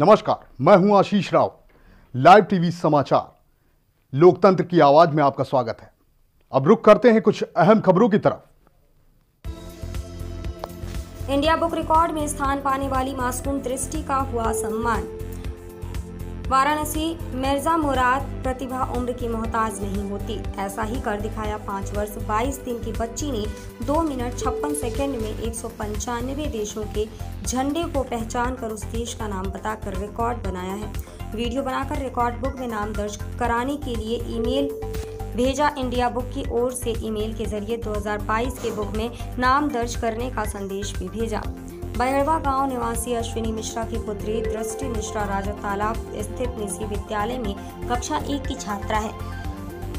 नमस्कार, मैं हूँ आशीष राव, लाइव टीवी समाचार। लोकतंत्र की आवाज़ में आपका स्वागत है। अब रुक करते हैं कुछ अहम खबरों की तरफ़। इंडिया बुक रिकॉर्ड में स्थान पाने वाली मासूम दृष्टि का हुआ सम्मान। वाराणसी, मिर्ज़ा मुराद प्रतिभा उम्र की मोहताज नहीं होती। ऐसा ही कर दिखाया पाँच वर्ष, बाईस दिन की बच्ची ने दो मिनट छप्पन सेकेंड में एक सौ पंचानवे देशों के झंडे को पहचान कर उस देश का नाम बताकर रिकॉर्ड बनाया है। वीडियो बनाकर रिकॉर्ड बुक में नाम दर्ज कराने के लिए ईमेल भेजा इंडिया बुक की ओर से। ईमेल के ज़रिए 2022 के बुक में नाम दर्ज करने का संदेश भी भेजा। बैरवा गाँव निवासी अश्विनी मिश्रा की पुत्री दृष्टि मिश्रा राजा तालाब स्थित निजी विद्यालय में कक्षा एक की छात्रा है।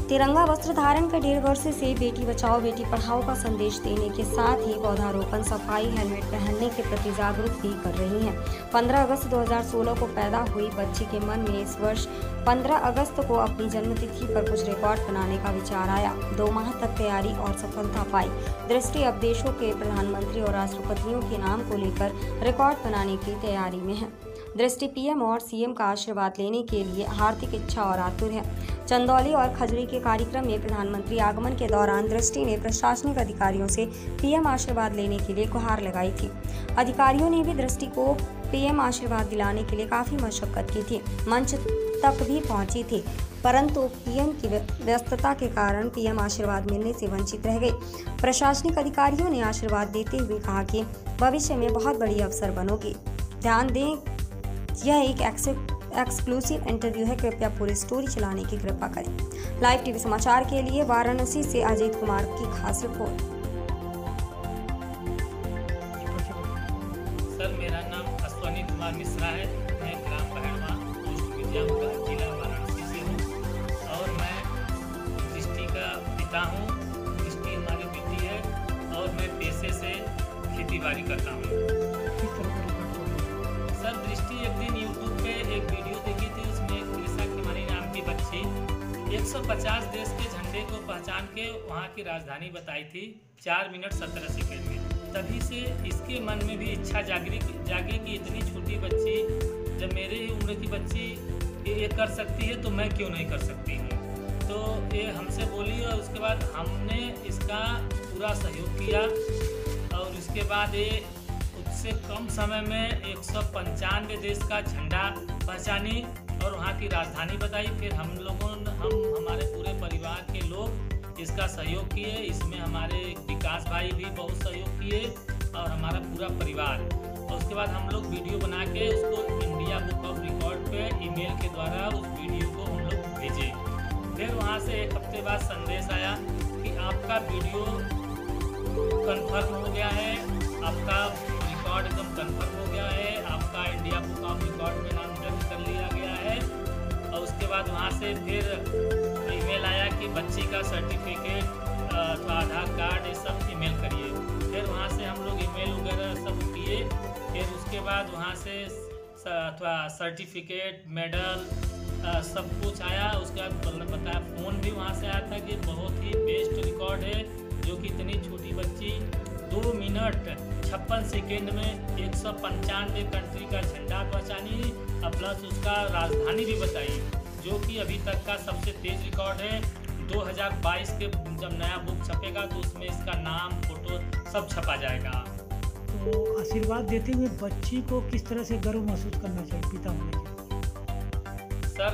तिरंगा वस्त्र धारण कर डेढ़ वर्ष से बेटी बचाओ, बेटी पढ़ाओ का संदेश देने के साथ ही पौधारोपण, सफ़ाई, हेलमेट पहनने के प्रति जागरूक भी कर रही हैं। 15 अगस्त 2016 को पैदा हुई बच्ची के मन में इस वर्ष 15 अगस्त को अपनी जन्मतिथि पर कुछ रिकॉर्ड बनाने का विचार आया। दो माह तक तैयारी और सफलता पाई। दृष्टि अब देशों के प्रधानमंत्री और राष्ट्रपतियों के नाम को लेकर रिकॉर्ड बनाने की तैयारी में है। दृष्टि पीएम और सीएम का आशीर्वाद लेने के लिए हार्दिक इच्छा और आतुर है। चंदौली और खजरी के कार्यक्रम में प्रधानमंत्री आगमन के दौरान दृष्टि ने प्रशासनिक अधिकारियों से पीएम आशीर्वाद लेने के लिए गुहार लगाई थी। अधिकारियों ने भी दृष्टि को पीएम आशीर्वाद दिलाने के लिए काफ़ी मशक्कत की थी। मंच तक भी पहुँची थी, परंतु पीएम की व्यस्तता के कारण पीएम आशीर्वाद मिलने से वंचित रह गई। प्रशासनिक अधिकारियों ने आशीर्वाद देते हुए कहा कि भविष्य में बहुत बड़ी अवसर बनोगी। ध्यान दें, यह एक एक्सक्लूसिव इंटरव्यू है। कृपया पूरी स्टोरी चलाने की कृपा करें। लाइव टीवी समाचार के लिए वाराणसी से अजीत कुमार की खास रिपोर्ट। सर, मेरा नाम अश्वनी कुमार मिश्रा है। मैं ग्राम जिला वाराणसी से हूँ। और मैं दृष्टि का पिता हूँ। दृष्टि हमारी बेटी है और मैं पेशे से खेती बाड़ी करता हूँ। देखी थी उसमें एक कृषा कुमारी नाम की बच्ची 150 देश के झंडे को पहचान के वहाँ की राजधानी बताई थी चार मिनट सत्रह सेकेंड में। तभी से इसके मन में भी इच्छा जागरी जागी कि इतनी छोटी बच्ची, जब मेरे ही उम्र की बच्ची ये कर सकती है तो मैं क्यों नहीं कर सकती हूँ? तो ये हमसे बोली और उसके बाद हमने इसका पूरा सहयोग किया और उसके बाद ये उससे कम समय में एक सौ पंचानवे देश का झंडा पहचानी और वहाँ की राजधानी बताई। फिर हम लोगों ने, हम, हमारे पूरे परिवार के लोग इसका सहयोग किए। इसमें हमारे विकास भाई भी बहुत सहयोग किए और हमारा पूरा परिवार। और उसके बाद हम लोग वीडियो बना के उसको इंडिया बुक ऑफ़ रिकॉर्ड पे ईमेल के द्वारा उस वीडियो को हम लोग भेजे। फिर वहाँ से एक हफ़्ते बाद संदेश आया कि आपका वीडियो कन्फर्म हो गया है। आपका रिकॉर्ड एकदम कन्फर्म हो गया है। आपका इंडिया बुक ऑफ़ रिकॉर्ड में नाम बाद वहाँ से फिर ईमेल आया कि बच्ची का सर्टिफिकेट अथवा आधार कार्ड ये सब ईमेल करिए। फिर वहाँ से हम लोग ईमेल वगैरह सब किए। फिर उसके बाद वहाँ से अथवा सर्टिफिकेट मेडल सब कुछ आया। उसके बाद बताया फ़ोन भी वहाँ से आया था कि बहुत ही बेस्ट रिकॉर्ड है, जो कि इतनी छोटी बच्ची, दो मिनट छप्पन सेकेंड में एक सौ पंचानवे कंट्री का झंडा पहचानी और प्लस उसका राजधानी भी बताई। जो कि अभी तक का सबसे तेज रिकॉर्ड है। 2022 के जब नया बुक छपेगा तो उसमें इसका नाम फ़ोटो सब छपा जाएगा। तो आशीर्वाद देते हुए बच्ची को किस तरह से गर्व महसूस करना चाहिए पिता होने के सर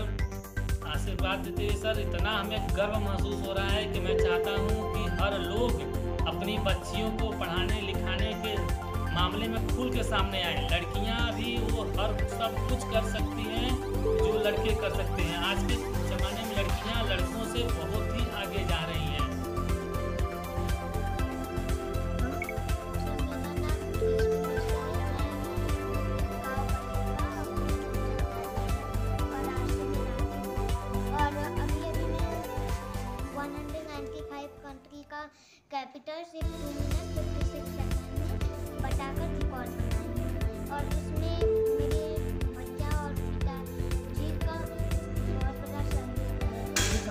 आशीर्वाद देते हुए सर इतना हमें गर्व महसूस हो रहा है कि मैं चाहता हूँ कि हर लोग अपनी बच्चियों को पढ़ाने लिखाने के मामले में खुल के सामने आए। लड़कियाँ भी वो हर सब कुछ कर सकती हैं, जो लड़के कर सकते हैं। आज के ज़माने में लड़कियाँ लड़कों से बहुत ही आगे जा रही हैं। कैपिटल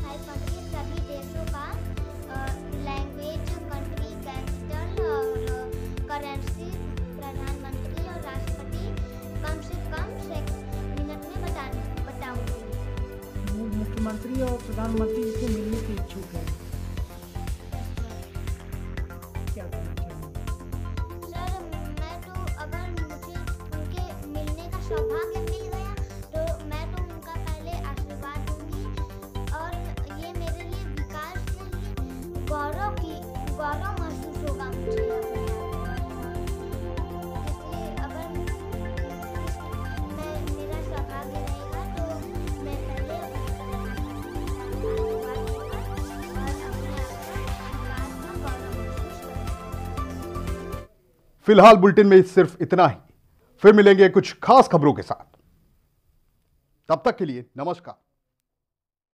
195 कंट्री सभी देशों का लैंग्वेज कंट्री और करेंसी प्रधानमंत्री और राष्ट्रपति, कम से कम मिनट में बता, बताऊँगी। मुख्यमंत्री और प्रधानमंत्री से मिलने की इच्छुक है। क्या महसूस होगा मुझे फ़िलहाल बुलेटिन में सिर्फ़ इतना ही। फिर मिलेंगे कुछ खास खबरों के साथ। तब तक के लिए नमस्कार।